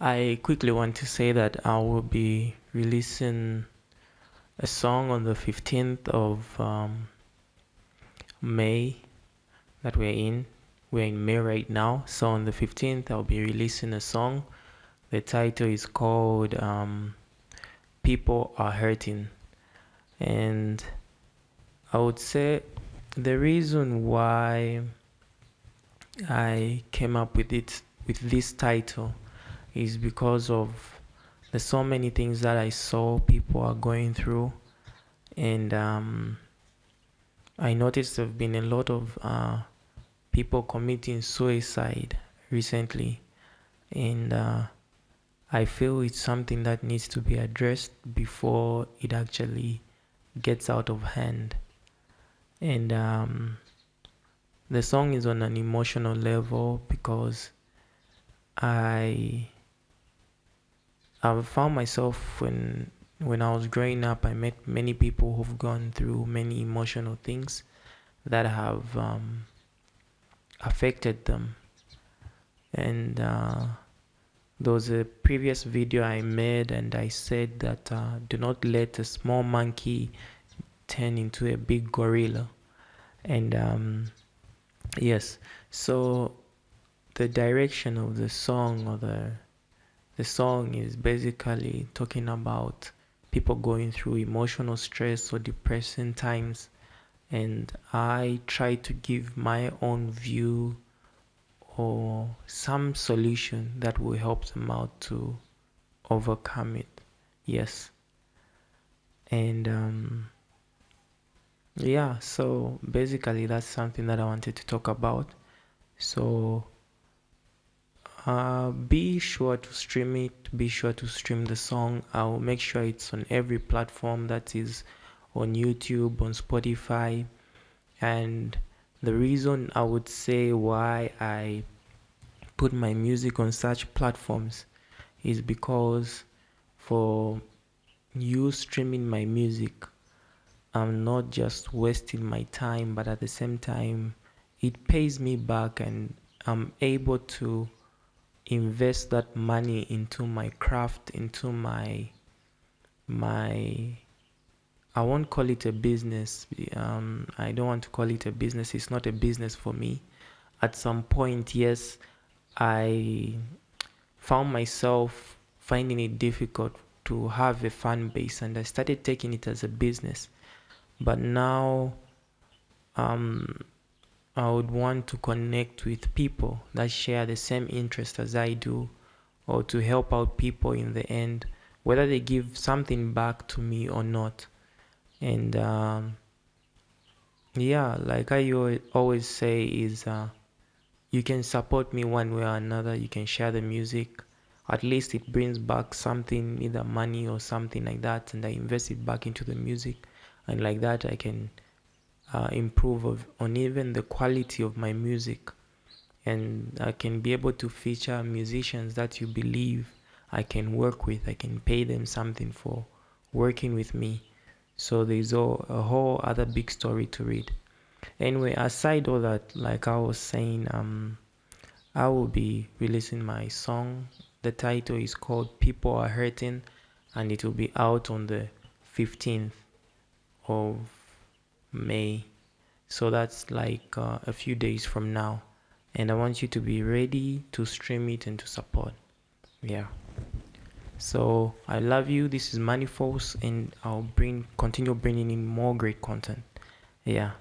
I quickly want to say that I will be releasing a song on the 15th of um, May that we're in. We're in May right now. So on the 15th, I'll be releasing a song. The title is called um, People Are Hurting. And I would say the reason why I came up with it with this title is because of there's so many things that I saw people are going through, and um, I noticed there've been a lot of uh, people committing suicide recently, and uh, I feel it's something that needs to be addressed before it actually gets out of hand. And um, the song is on an emotional level because I I found myself when when I was growing up, I met many people who've gone through many emotional things that have um, affected them. And uh, there was a previous video I made, and I said that uh, do not let a small monkey turn into a big gorilla. And um, yes, so the direction of the song or the the song is basically talking about people going through emotional stress or depressing times and i try to give my own view or some solution that will help them out to overcome it. Yes. And um, yeah so basically that's something that i wanted to talk about. So uh, be sure to stream it. Be sure to stream the song. I'll make sure it's on every platform that is on youtube on spotify. And the reason i would say why i put my music on such platforms is because for you streaming my music i'm not just wasting my time but at the same time it pays me back and i'm able to invest that money into my craft into my my i won't call it a business um, i don't want to call it a business it's not a business for me. At some point yes i found myself finding it difficult to have a fan base and i started taking it as a business. But now um, I would want to connect with people that share the same interest as I do or to help out people in the end, whether they give something back to me or not. And um, yeah, like I always say, is uh, you can support me one way or another. You can share the music. At least it brings back something, either money or something like that, and I invest it back into the music. And like that, I can uh, improve of, on even the quality of my music and I can be able to feature musicians that you believe I can work with. I can pay them something for working with me. So there's a, a whole other big story to read. Anyway, aside all that, like I was saying, um, I will be releasing my song. The title is called People Are Hurting and it will be out on the 15th of May. So that's like uh, a few days from now. And I want you to be ready to stream it and to support. Yeah. So I love you. This is Manny Force, and I'll bring continue bringing in more great content. Yeah.